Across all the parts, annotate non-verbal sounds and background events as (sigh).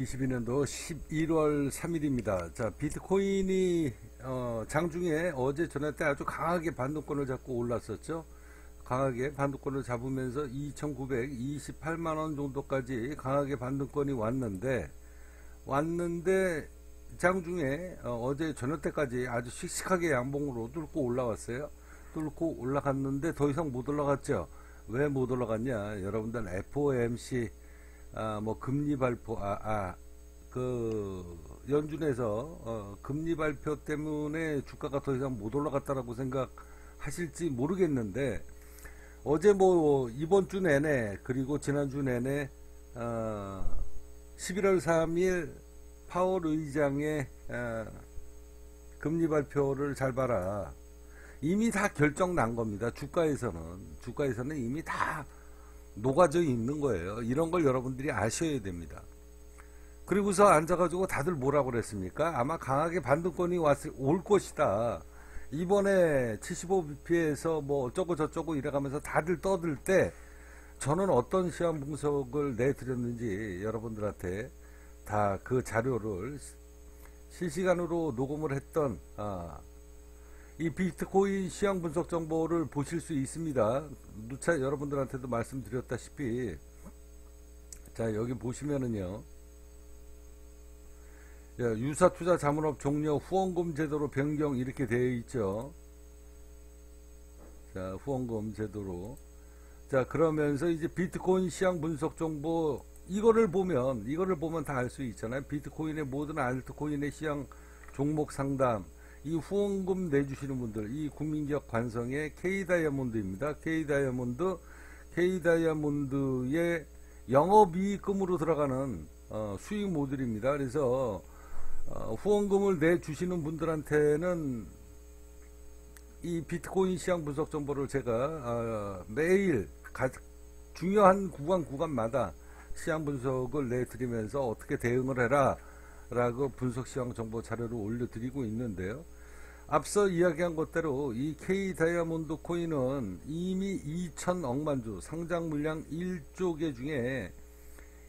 2022년도 11월 3일입니다. 자, 비트코인이 어, 장중에 어제 전화 때 아주 강하게 반도권을 잡고 올랐었죠. 강하게 반도권을 잡으면서 2,928만 원 정도까지 강하게 반도권이 왔는데 왔는데 장중에 어, 제 저녁 때까지 아주 씩씩하게 양봉으로 뚫고 올라왔어요. 뚫고 올라갔는데 더 이상 못 올라갔죠. 왜 못 올라갔냐? 여러분들 FOMC 아, 뭐 금리 발표 아, 아, 그 연준에서 어, 금리 발표 때문에 주가가 더 이상 못 올라갔다라고 생각하실지 모르겠는데 어제 뭐 이번 주 내내 그리고 지난 주 내내 어, 11월 3일 파월 의장의 어, 금리 발표를 잘 봐라. 이미 다 결정 난 겁니다. 주가에서는 주가에서는 이미 다 녹아져 있는 거예요. 이런 걸 여러분들이 아셔야 됩니다. 그리고서 앉아가지고 다들 뭐라고 그랬습니까? 아마 강하게 반등권이 왔을, 올 것이다. 이번에 75bp에서 뭐 어쩌고 저쩌고 이래가면서 다들 떠들 때 저는 어떤 시험 분석을 내드렸는지 여러분들한테 다 그 자료를 실시간으로 녹음을 했던 아, 이 비트코인 시황 분석 정보를 보실 수 있습니다. 누차 여러분들한테도 말씀드렸다시피 자 여기 보시면은요 유사투자 자문업 종료 후원금 제도로 변경 이렇게 되어 있죠. 자 후원금 제도로 자 그러면서 이제 비트코인 시황 분석 정보 이거를 보면 이거를 보면 다 알 수 있잖아요. 비트코인의 모든 알트코인의 시황 종목 상담 이 후원금 내주시는 분들 이 국민기업 관성의 K다이아몬드입니다. K다이아몬드 K다이아몬드의 영업이익금으로 들어가는 어, 수익 모델입니다. 그래서 어, 후원금을 내주시는 분들한테는 이 비트코인 시장 분석 정보를 제가 어, 매일 가, 중요한 구간 구간마다 시장 분석을 내드리면서 어떻게 대응을 해라 라고 분석 시황 정보 자료를 올려드리고 있는데요. 앞서 이야기한 것대로 이 K 다이아몬드 코인은 이미 2천억만 주 상장 물량 1조 개 중에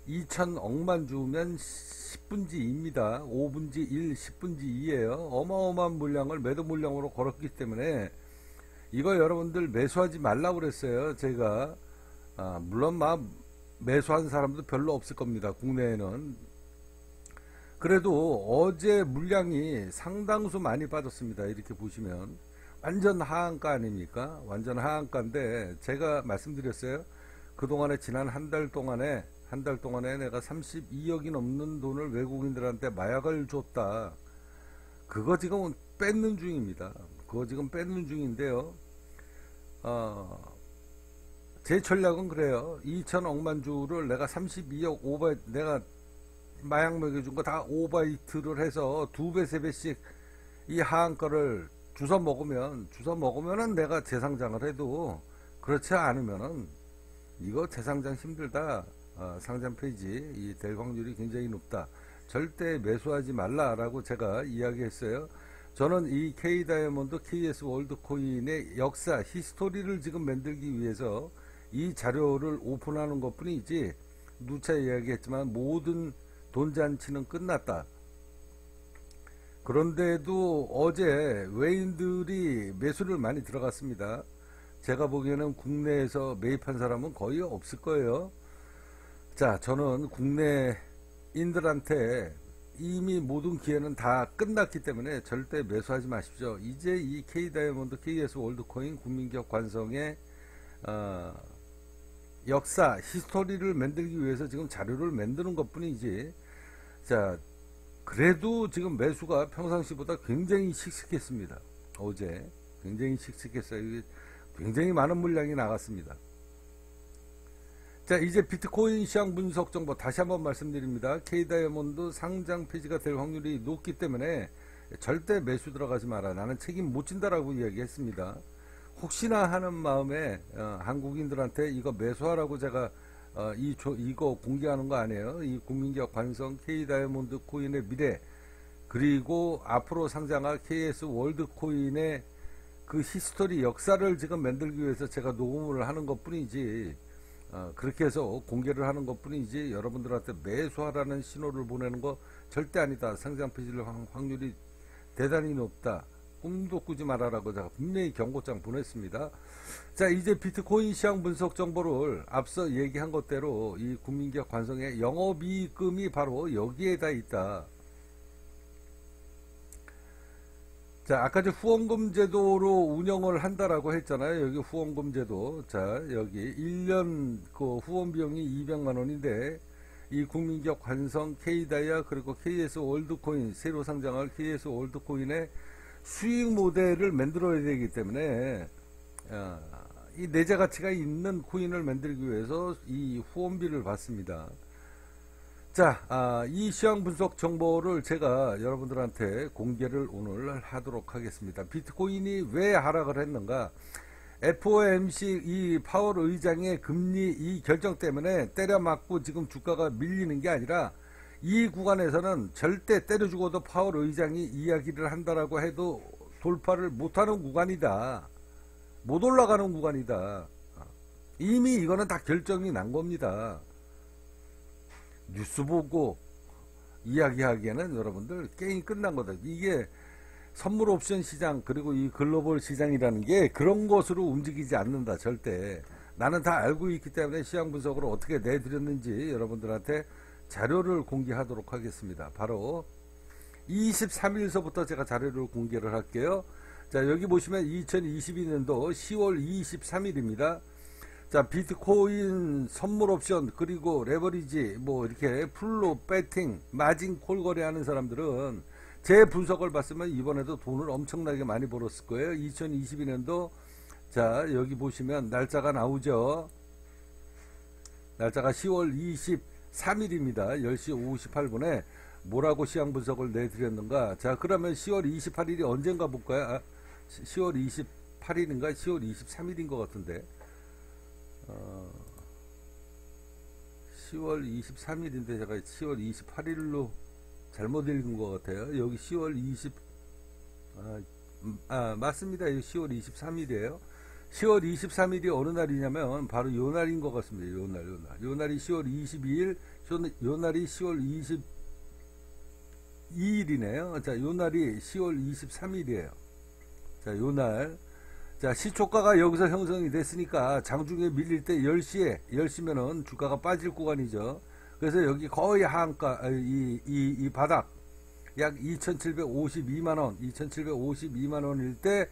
2천억만 주면 10분지 2입니다. 5분지 1, 10분지 2예요. 어마어마한 물량을 매도 물량으로 걸었기 때문에 이거 여러분들 매수하지 말라고 그랬어요. 제가 아, 물론 막 매수한 사람도 별로 없을 겁니다. 국내에는 그래도 어제 물량이 상당수 많이 빠졌습니다. 이렇게 보시면 완전 하한가 아닙니까? 완전 하한가인데 제가 말씀드렸어요. 그동안에 지난 한 달 동안에 한 달 동안에 내가 32억이 넘는 돈을 외국인들한테 마약을 줬다. 그거 지금 뺏는 중입니다. 그거 지금 뺏는 중인데요. 어, 제 전략은 그래요. 2천억만 주를 내가 32억 오버 내가 마약 먹여준 거다 오바이트를 해서 두 배, 세 배씩 이 하한가를 주워 먹으면, 주워 먹으면은 내가 재상장을 해도 그렇지 않으면은 이거 재상장 힘들다. 어, 상장 페이지 될 확률이 굉장히 높다. 절대 매수하지 말라라고 제가 이야기했어요. 저는 이 K 다이아몬드 KS 월드 코인의 역사, history를 지금 만들기 위해서 이 자료를 오픈하는 것 뿐이지, 누차 이야기했지만 모든 돈잔치는 끝났다. 그런데도 어제 외인들이 매수를 많이 들어갔습니다. 제가 보기에는 국내에서 매입한 사람은 거의 없을 거예요. 자, 저는 국내인들한테 이미 모든 기회는 다 끝났기 때문에 절대 매수하지 마십시오. 이제 이 K다이아몬드, KS 월드코인 국민기업 관성의 어, 역사, 히스토리를 만들기 위해서 지금 자료를 만드는 것 뿐이지 자, 그래도 지금 매수가 평상시보다 굉장히 씩씩했습니다. 어제 굉장히 씩씩했어요. 굉장히 많은 물량이 나갔습니다. 자, 이제 비트코인 시장 분석 정보 다시 한번 말씀드립니다. K다이아몬드 상장 폐지가 될 확률이 높기 때문에 절대 매수 들어가지 마라. 나는 책임 못 진다라고 이야기했습니다. 혹시나 하는 마음에 어, 한국인들한테 이거 매수하라고 제가 어, 이 조, 이거 공개하는 거 아니에요. 이 국민기업 관성 K 다이아몬드 코인의 미래 그리고 앞으로 상장할 KS 월드 코인의 그 history 역사를 지금 만들기 위해서 제가 녹음을 하는 것 뿐이지 어, 그렇게 해서 공개를 하는 것 뿐이지 여러분들한테 매수하라는 신호를 보내는 거 절대 아니다. 상장 폐지를 확- 확률이 대단히 높다. 꿈도 꾸지 말아라고 제가 분명히 경고장 보냈습니다. 자, 이제 비트코인 시장 분석 정보를 앞서 얘기한 것대로 이 국민기업 관성의 영업이익금이 바로 여기에 다 있다. 자, 아까 저 후원금 제도로 운영을 한다라고 했잖아요. 여기 후원금 제도. 자, 여기 1년 그 후원 비용이 200만 원인데 이 국민기업 관성 K다이아 그리고 KS 월드코인 새로 상장할 KS 월드코인의 수익 모델을 만들어야 되기 때문에 아, 이 내재 가치가 있는 코인을 만들기 위해서 이 후원비를 받습니다. 자, 아, 이 시황 분석 정보를 제가 여러분들한테 공개를 오늘 하도록 하겠습니다. 비트코인이 왜 하락을 했는가? FOMC 이 파월 의장의 금리 이 결정 때문에 때려 맞고 지금 주가가 밀리는 게 아니라 이 구간에서는 절대 때려 죽어도 파월 의장이 이야기를 한다라고 해도 돌파를 못하는 구간이다. 못 올라가는 구간이다. 이미 이거는 다 결정이 난 겁니다. 뉴스 보고 이야기하기에는 여러분들 게임 끝난 거다. 이게 선물 옵션 시장 그리고 이 글로벌 시장이라는 게 그런 것으로 움직이지 않는다 절대 나는 다 알고 있기 때문에 시장 분석을 어떻게 내드렸는지 여러분들한테 자료를 공개하도록 하겠습니다 바로 23일서부터 제가 자료를 공개를 할게요 자 여기 보시면 2022년도 10월 23일입니다 자 비트코인 선물 옵션 그리고 레버리지 뭐 이렇게 풀로 배팅 마진 콜 거래하는 사람들은 제 분석을 봤으면 이번에도 돈을 엄청나게 많이 벌었을 거예요. 2022년도 자 여기 보시면 날짜가 나오죠. 날짜가 10월 23일입니다. 10시 58분에 뭐라고 시황 분석을 내드렸는가. 자 그러면 10월 28일이 언젠가 볼까요? 아, 10월 28일인가 10월 23일인 것 같은데 어, 10월 23일인데 제가 10월 28일로 잘못 읽은 것 같아요. 여기 10월 20, 아, 음, 아, 맞습니다. 여기 10월 23일이에요. 10월 23일이 어느 날이냐면 바로 요 날인 것 같습니다. 요 날, 요 날. 요 날이 10월 22일, 요 날이 10월 22일이네요. 자, 요 날이 10월 23일이에요. 자, 요 날. 자, 시초가가 여기서 형성이 됐으니까 장중에 밀릴 때 10시에, 10시면은 주가가 빠질 구간이죠. 그래서 여기 거의 하한가, 아, 이, 이, 이 바닥, 약 2,752만원, 2,752만원일 때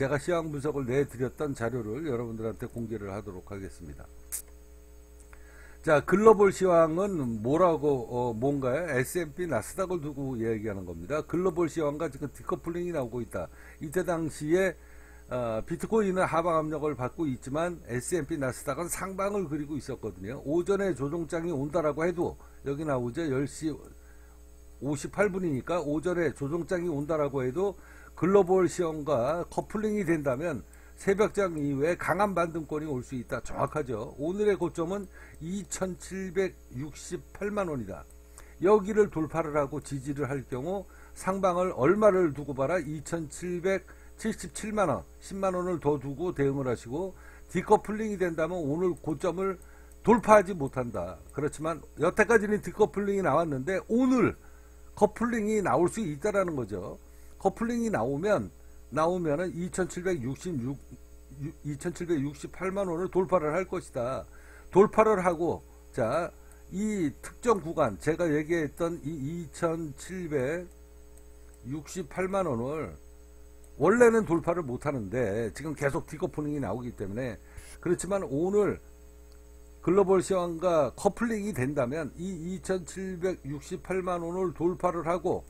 제가 시황 분석을 내드렸던 자료를 여러분들한테 공개를 하도록 하겠습니다. 자, 글로벌 시황은 뭐라고, 어, 뭔가요? S&P 나스닥을 두고 얘기하는 겁니다. 글로벌 시황과 지금 디커플링이 나오고 있다. 이때 당시에 어, 비트코인은 하방 압력을 받고 있지만 S&P 나스닥은 상방을 그리고 있었거든요. 오전에 조정장이 온다라고 해도 여기 나오죠. 10시 58분이니까 오전에 조정장이 온다라고 해도 글로벌 시험과 커플링이 된다면 새벽장 이후에 강한 반등권이 올 수 있다. 정확하죠. 오늘의 고점은 2,768만 원이다. 여기를 돌파를 하고 지지를 할 경우 상방을 얼마를 두고 봐라? 2,777만원, 10만원을 더 두고 대응을 하시고 디커플링이 된다면 오늘 고점을 돌파하지 못한다. 그렇지만 여태까지는 디커플링이 나왔는데 오늘 커플링이 나올 수 있다라는 거죠. 커플링이 나오면 나오면은 2,766 2,768만 원을 돌파를 할 것이다. 돌파를 하고 자, 이 특정 구간 제가 얘기했던 이 2,768만 원을 원래는 돌파를 못 하는데 지금 계속 디커플링이 나오기 때문에 그렇지만 오늘 글로벌 시황과 커플링이 된다면 이 2,768만 원을 돌파를 하고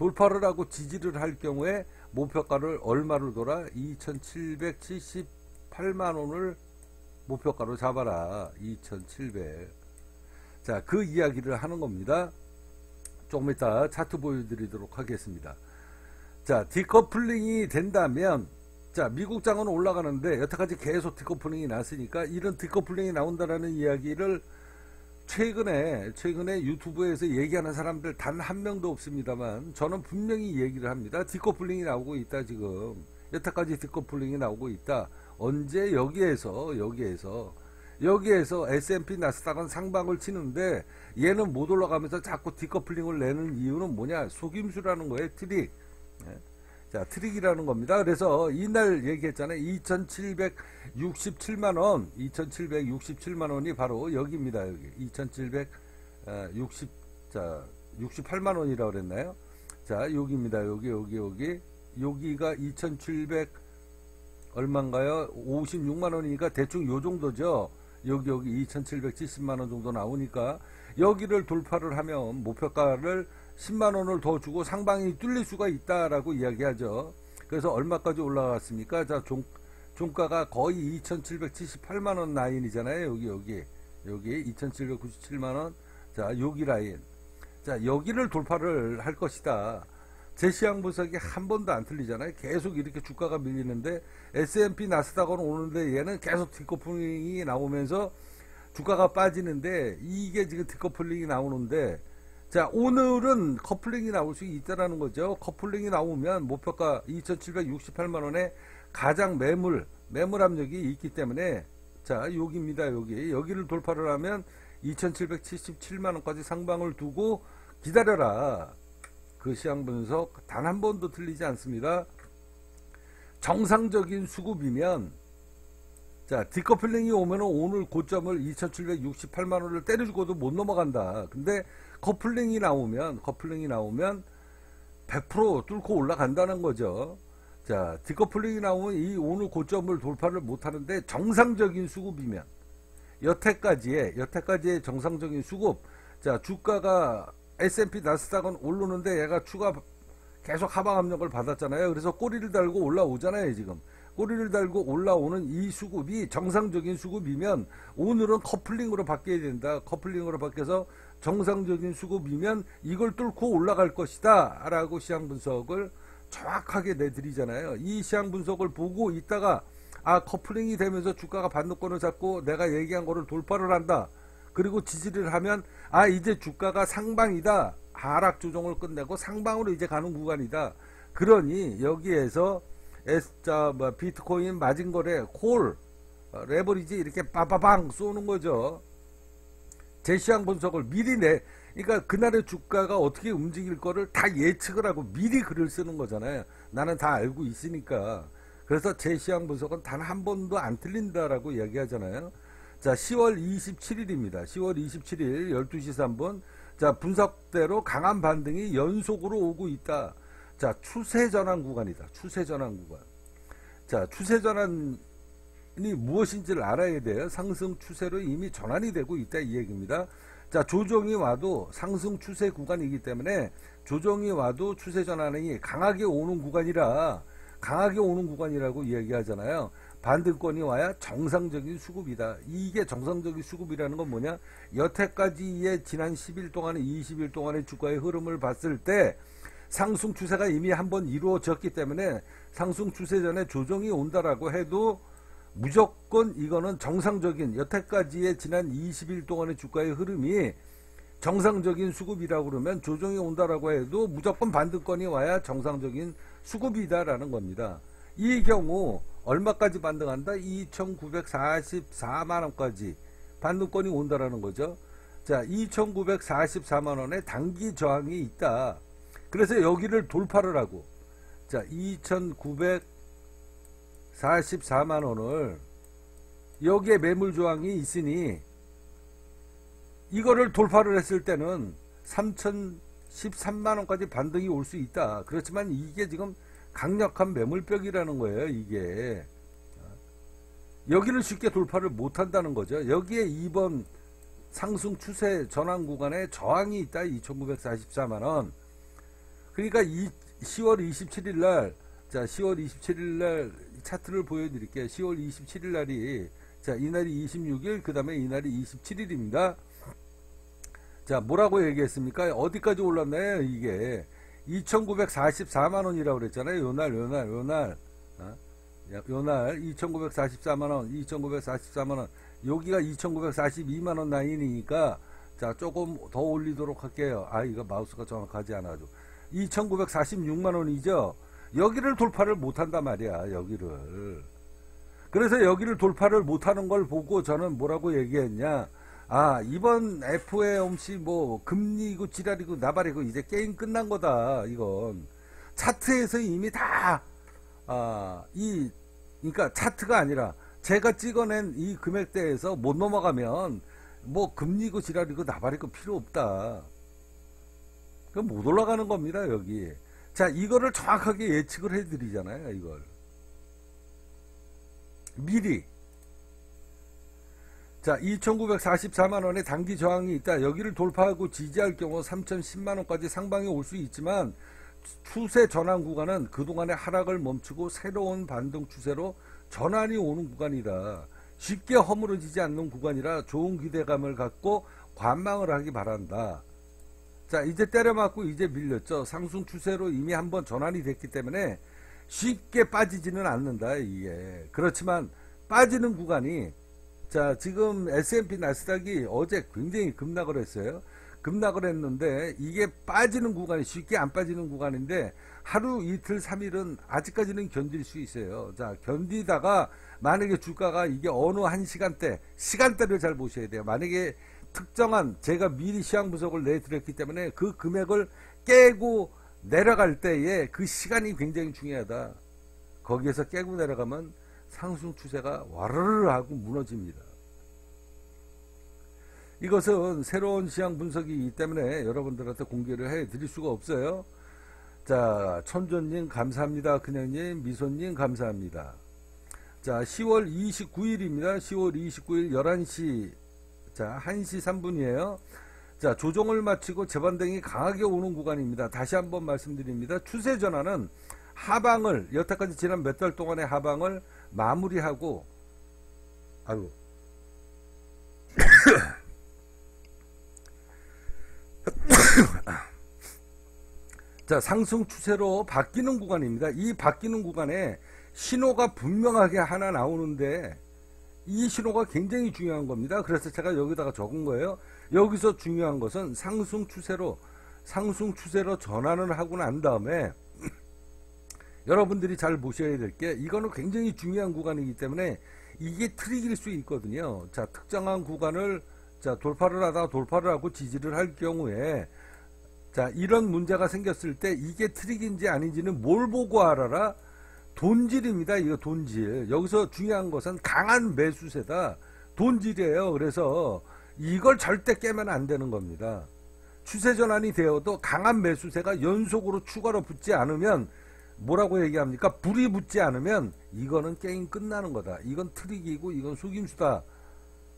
돌파를 하고 지지를 할 경우에 목표가를 얼마를 돌아 2,778만 원을 목표가로 잡아라 2,700. 자, 그 이야기를 하는 겁니다. 조금 이따 차트 보여드리도록 하겠습니다. 자, 디커플링이 된다면 자, 미국 장은 올라가는데 여태까지 계속 decoupling이 났으니까 이런 decoupling이 나온다라는 이야기를 최근에 최근에 유튜브에서 얘기하는 사람들 단 한 명도 없습니다만 저는 분명히 얘기를 합니다. decoupling이 나오고 있다 지금 여태까지 decoupling이 나오고 있다. 언제 여기에서 여기에서 여기에서 S&P 나스닥은 상방을 치는데 얘는 못 올라가면서 자꾸 decoupling을 내는 이유는 뭐냐? 속임수라는 거예요. 트릭. 예. 자, 트릭이라는 겁니다. 그래서 이날 얘기했잖아요. 2,767만 원, 2,767만 원이 바로 여기입니다. 여기 2,760 자, 68만 원이라고 그랬나요? 자, 여기입니다. 여기 여기 여기 여기가 2,700 얼마인가요? 56만 원이니까 대충 요 정도죠. 여기 여기 2,770만 원 정도 나오니까 여기를 돌파를 하면 목표가를 10만 원을 더 주고 상방이 뚫릴 수가 있다라고 이야기하죠. 그래서 얼마까지 올라갔습니까? 자, 종, 종가가 거의 2,778만 원 라인이잖아요. 여기 여기 여기 2,797만 원. 자, 여기 라인. 자, 여기를 돌파를 할 것이다. 제 시황 분석이 한 번도 안 틀리잖아요. 계속 이렇게 주가가 밀리는데 S&P 나스닥은 오는데 얘는 계속 decoupling이 나오면서 주가가 빠지는데 이게 지금 디커플링이 나오는데 자 오늘은 커플링이 나올 수 있다라는 거죠. 커플링이 나오면 목표가 2,768만원에 가장 매물 매물 압력이 있기 때문에 자 여기입니다. 여기 여기를 돌파를 하면 2,777만원까지 상방을 두고 기다려라. 그 시황 분석 단 한 번도 틀리지 않습니다. 정상적인 수급이면 자 decoupling이 오면 오늘 고점을 2768만 원을 때려주고도 못 넘어간다. 근데 coupling이 나오면 coupling이 나오면 100% 뚫고 올라간다는 거죠. 자 decoupling이 나오면 이 오늘 고점을 돌파를 못 하는데 정상적인 수급이면 여태까지의 여태까지의 정상적인 수급 자 주가가 S&P 나스닥은 오르는데 얘가 추가 계속 하방 압력을 받았잖아요. 그래서 꼬리를 달고 올라오잖아요, 지금. 꼬리를 달고 올라오는 이 수급이 정상적인 수급이면 오늘은 커플링으로 바뀌어야 된다. 커플링으로 바뀌어서 정상적인 수급이면 이걸 뚫고 올라갈 것이다. 라고 시장 분석을 정확하게 내드리잖아요. 이 시장 분석을 보고 있다가 아 커플링이 되면서 주가가 반도권을 잡고 내가 얘기한 거를 돌파를 한다. 그리고 지지를 하면 아 이제 주가가 상방이다 하락 조정을 끝내고 상방으로 이제 가는 구간이다 그러니 여기에서 S자 뭐 비트코인 마진 거래 콜 어, 레버리지 이렇게 빠바방 쏘는 거죠 제 시장 분석을 미리 내 그러니까 그날의 주가가 어떻게 움직일 거를 다 예측을 하고 미리 글을 쓰는 거잖아요 나는 다 알고 있으니까 그래서 제 시장 분석은 단 한 번도 안 틀린다라고 이야기하잖아요 자, 10월 27일입니다. 10월 27일 12시 3분. 자, 분석대로 강한 반등이 연속으로 오고 있다. 자, 추세 전환 구간이다. 추세 전환 구간. 자, 추세 전환이 무엇인지를 알아야 돼요. 상승 추세로 이미 전환이 되고 있다 이 얘기입니다. 자, 조정이 와도 상승 추세 구간이기 때문에 조정이 와도 추세 전환이 강하게 오는 구간이라 강하게 오는 구간이라고 이야기하잖아요. 반등권이 와야 정상적인 수급이다. 이게 정상적인 수급이라는 건 뭐냐? 여태까지의 지난 10일 동안의 20일 동안의 주가의 흐름을 봤을 때 상승 추세가 이미 한번 이루어졌기 때문에 상승 추세 전에 조정이 온다라고 해도 무조건 이거는 정상적인 여태까지의 지난 20일 동안의 주가의 흐름이 정상적인 수급이라고 그러면 조정이 온다라고 해도 무조건 반등권이 와야 정상적인 수급이다라는 겁니다. 이 경우 얼마까지 반등한다? 2,944만원까지 반등권이 온다라는 거죠. 자, 2,944만원에 단기 저항이 있다. 그래서 여기를 돌파를 하고, 자, 2,944만원을 여기에 매물 저항이 있으니, 이거를 돌파를 했을 때는 3,013만원까지 반등이 올 수 있다. 그렇지만 이게 지금 강력한 매물벽이라는 거예요, 이게. 여기를 쉽게 돌파를 못 한다는 거죠. 여기에 2번 상승 추세 전환 구간에 저항이 있다. 2,944만 원. 그러니까 이 10월 27일 날, 자, 10월 27일 날 차트를 보여드릴게요. 10월 27일 날이, 자, 이날이 26일, 그 다음에 이날이 27일입니다. 자, 뭐라고 얘기했습니까? 어디까지 올랐나요, 이게? 2,944만 원이라고 그랬잖아요. 요날, 요날, 요날. 어? 요날 2,944만 원, 2,944만 원. 여기가 2,942만 원 라인이니까 자, 조금 더 올리도록 할게요. 아, 이거 마우스가 정확하지 않아가지고. 2,946만 원이죠. 여기를 돌파를 못 한단 말이야, 여기를. 그래서 여기를 돌파를 못하는 걸 보고 저는 뭐라고 얘기했냐. 아, 이번 FOMC 뭐 금리고 지랄이고 나발이고 이제 게임 끝난 거다. 이건 차트에서 이미 다 아, 이 그러니까 차트가 아니라 제가 찍어낸 이 금액대에서 못 넘어가면 뭐 금리고 지랄이고 나발이고 필요 없다. 그럼 못 올라가는 겁니다, 여기. 자, 이거를 정확하게 예측을 해드리잖아요, 이걸. 미리. 자, 2,944만원의 단기 저항이 있다. 여기를 돌파하고 지지할 경우 3,010만원까지 상방에 올 수 있지만, 추세 전환 구간은 그동안의 하락을 멈추고 새로운 반등 추세로 전환이 오는 구간이다. 쉽게 허물어지지 않는 구간이라 좋은 기대감을 갖고 관망을 하기 바란다. 자, 이제 때려맞고 이제 밀렸죠. 상승 추세로 이미 한번 전환이 됐기 때문에 쉽게 빠지지는 않는다, 이게. 그렇지만 빠지는 구간이 자, 지금 S&P 나스닥이 어제 굉장히 급락을 했어요. 급락을 했는데 이게 빠지는 구간이 쉽게 안 빠지는 구간인데 하루 이틀 3일은 아직까지는 견딜 수 있어요. 자, 견디다가 만약에 주가가 이게 어느 한 시간대, 시간대를 잘 보셔야 돼요. 만약에 특정한 제가 미리 시황 분석을 내드렸기 때문에 그 금액을 깨고 내려갈 때에 그 시간이 굉장히 중요하다. 거기에서 깨고 내려가면 상승 추세가 와르르 하고 무너집니다. 이것은 새로운 시황 분석이기 때문에 여러분들한테 공개를 해 드릴 수가 없어요. 자, 천존님 감사합니다. 그냥님, 미소님 감사합니다. 자, 10월 29일입니다. 10월 29일 11시, 자, 1시 3분이에요. 자, 조정을 마치고 재반등이 강하게 오는 구간입니다. 다시 한번 말씀드립니다. 추세 전환은 하방을, 여태까지 지난 몇 달 동안의 하방을 마무리하고, 아유, (coughs) 자, 상승 추세로 바뀌는 구간입니다. 이 바뀌는 구간에 신호가 분명하게 하나 나오는데 이 신호가 굉장히 중요한 겁니다. 그래서 제가 여기다가 적은 거예요. 여기서 중요한 것은 상승 추세로 상승 추세로 전환을 하고 난 다음에 (clears throat) 여러분들이 잘 보셔야 될 게 이거는 굉장히 중요한 구간이기 때문에 이게 트릭일 수 있거든요. 자, 특정한 구간을 자, 돌파를 하다가 돌파를 하고 지지를 할 경우에 자, 이런 문제가 생겼을 때 이게 트릭인지 아닌지는 뭘 보고 알아라? 돈질입니다. 이거 돈질. 여기서 중요한 것은 강한 매수세다. 돈질이에요. 그래서 이걸 절대 깨면 안 되는 겁니다. 추세 전환이 되어도 강한 매수세가 연속으로 추가로 붙지 않으면 뭐라고 얘기합니까? 불이 붙지 않으면 이거는 게임 끝나는 거다. 이건 트릭이고 이건 속임수다.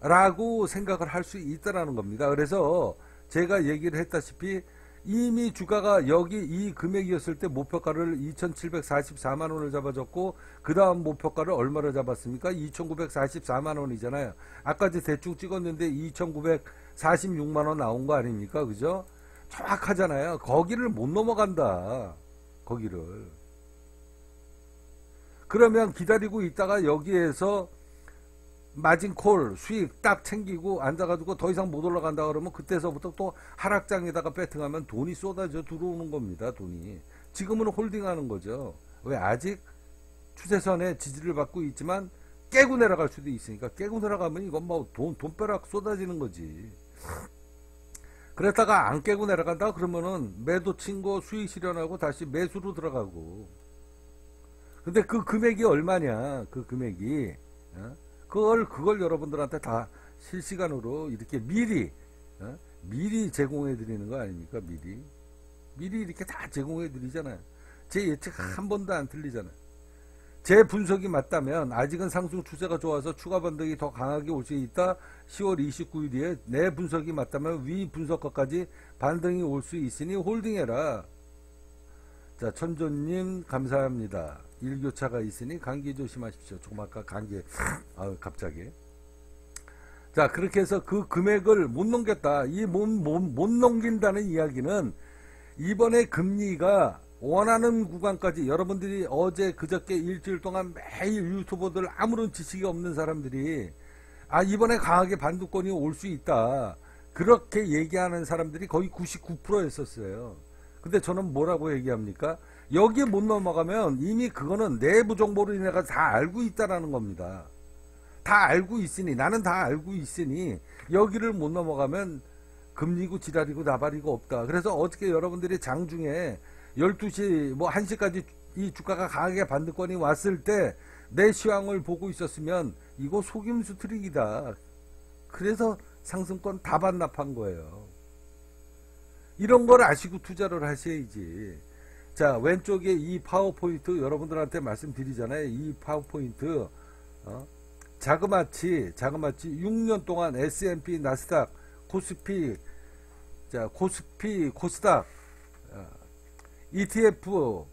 라고 생각을 할 수 있다라는 겁니다. 그래서 제가 얘기를 했다시피 이미 주가가 여기 이 금액이었을 때 목표가를 2,744만 원을 잡아줬고 그 다음 목표가를 얼마를 잡았습니까? 2,944만 원이잖아요. 아까 제 대충 찍었는데 2,946만 원 나온 거 아닙니까? 그죠? 정확하잖아요. 거기를 못 넘어간다. 거기를. 그러면 기다리고 있다가 여기에서 마진콜 수익 딱 챙기고 앉아가지고 더 이상 못 올라간다 그러면 그때서부터 또 하락장에다가 배팅하면 돈이 쏟아져 들어오는 겁니다 돈이. 지금은 홀딩하는 거죠. 왜 아직 추세선에 지지를 받고 있지만 깨고 내려갈 수도 있으니까 깨고 내려가면 이건 뭐 돈 돈벼락 쏟아지는 거지. 그랬다가 안 깨고 내려간다 그러면은 매도 친 거 수익 실현하고 다시 매수로 들어가고. 근데 그 금액이 얼마냐? 그 금액이 어? 그걸 그걸 여러분들한테 다 실시간으로 이렇게 미리 어? 미리 제공해 드리는 거 아닙니까? 미리. 미리 이렇게 다 제공해 드리잖아요. 제 예측 한 번도 안 틀리잖아요. 제 분석이 맞다면 아직은 상승 추세가 좋아서 추가 반등이 더 강하게 올 수 있다. 10월 29일에 내 분석이 맞다면 위 분석과까지 반등이 올 수 있으니 홀딩해라. 자 천조님 감사합니다 일교차가 있으니 감기 조심하십시오. 조금 아까 감기, 아 갑자기. 자, 그렇게 해서 그 금액을 못 넘겼다. 이 못, 못, 못 넘긴다는 이야기는 이번에 금리가 원하는 구간까지 여러분들이 어제 그저께 일주일 동안 매일 유튜버들 아무런 지식이 없는 사람들이 아, 이번에 강하게 반도권이 올 수 있다. 그렇게 얘기하는 사람들이 거의 99%였었어요. 근데 저는 뭐라고 얘기합니까? 여기에 못 넘어가면 이미 그거는 내부 정보를 내가 다 알고 있다라는 겁니다. 다 알고 있으니 나는 다 알고 있으니 여기를 못 넘어가면 금리고 지랄이고 나발이고 없다. 그래서 어떻게 여러분들이 장중에 12시 뭐 1시까지 이 주가가 강하게 반등권이 왔을 때 내 시황을 보고 있었으면 이거 속임수 트릭이다. 그래서 상승권 다 반납한 거예요. 이런 걸 아시고 투자를 하셔야지. 자, 왼쪽에 이 파워포인트 여러분들한테 말씀드리잖아요. 이 파워포인트. 어? 자그마치, 자그마치 6년 동안 S&P, 나스닥, 코스피, 자, 코스피, 코스닥, 어, ETF,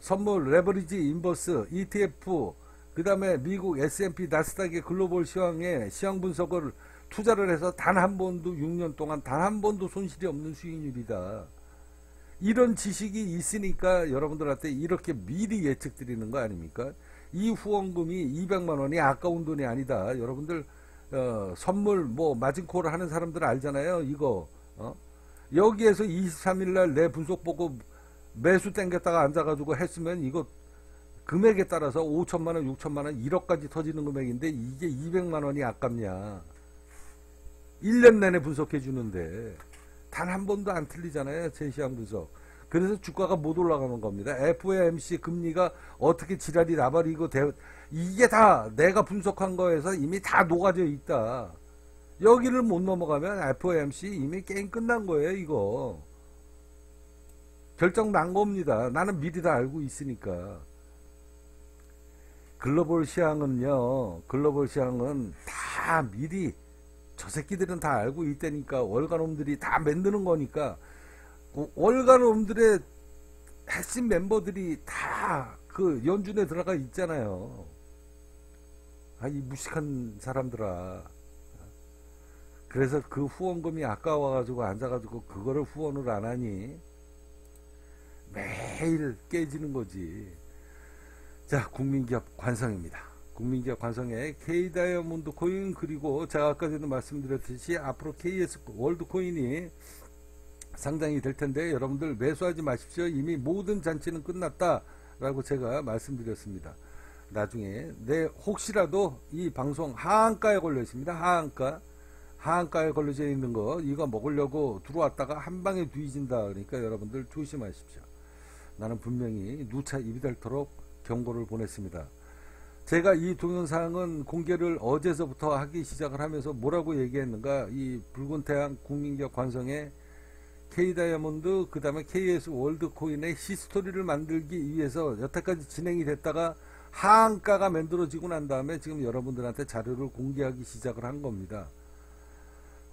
선물, 레버리지, inverse, ETF, 그 다음에 미국 S&P, 나스닥의 글로벌 시황에 시황 분석을 투자를 해서 단 한 번도 6년 동안 단 한 번도 손실이 없는 수익률이다. 이런 지식이 있으니까 여러분들한테 이렇게 미리 예측 드리는 거 아닙니까? 이 후원금이 200만 원이 아까운 돈이 아니다. 여러분들 어, 선물 뭐 margin call 하는 사람들 알잖아요. 이거 어? 여기에서 23일 날 내 분석 보고 매수 땡겼다가 앉아가지고 했으면 이거 금액에 따라서 5천만 원, 6천만 원, 1억까지 터지는 금액인데 이게 200만 원이 아깝냐? 1년 내내 분석해 주는데 단 한 번도 안 틀리잖아요. 제 시장 분석. 그래서 주가가 못 올라가는 겁니다. FOMC 금리가 어떻게 지랄이 나발이고 대, 이게 다 내가 분석한 거에서 이미 다 녹아져 있다. 여기를 못 넘어가면 FOMC 이미 게임 끝난 거예요, 이거. 결정 난 겁니다. 나는 미리 다 알고 있으니까. 글로벌 시황은요, 글로벌 시황은 다 미리 저 새끼들은 다 알고 있다니까 월간놈들이 다 만드는 거니까 그 월간놈들의 핵심 멤버들이 다 그 연준에 들어가 있잖아요. 아, 이 무식한 사람들아. 그래서 그 후원금이 아까워가지고 앉아가지고 그거를 후원을 안 하니 매일 깨지는 거지. 자, 국민기업 관성입니다. 국민기업 관성의 K다이아몬드 코인 그리고 제가 아까 전에 말씀드렸듯이 앞으로 KS 월드 코인이 상장이 될 텐데 여러분들 매수하지 마십시오. 이미 모든 잔치는 끝났다 라고 제가 말씀드렸습니다. 나중에 내 혹시라도 이 방송 하한가에 걸려 있습니다. 하한가 하한가에 걸려져 있는 거 이거 먹으려고 들어왔다가 한 방에 뒤진다 그러니까 여러분들 조심하십시오. 나는 분명히 누차 입이 닳도록 경고를 보냈습니다. 제가 이 동영상은 공개를 어제서부터 하기 시작을 하면서 뭐라고 얘기했는가 이 붉은 태양 국민기업 관성의 K다이아몬드 그 다음에 KS 월드코인의 히스토리를 만들기 위해서 여태까지 진행이 됐다가 하한가가 만들어지고 난 다음에 지금 여러분들한테 자료를 공개하기 시작을 한 겁니다.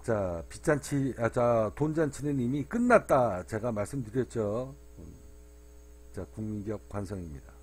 자, 빚잔치, 아, 자, 돈잔치는 이미 끝났다. 제가 말씀드렸죠. 자, 국민기업 관성입니다.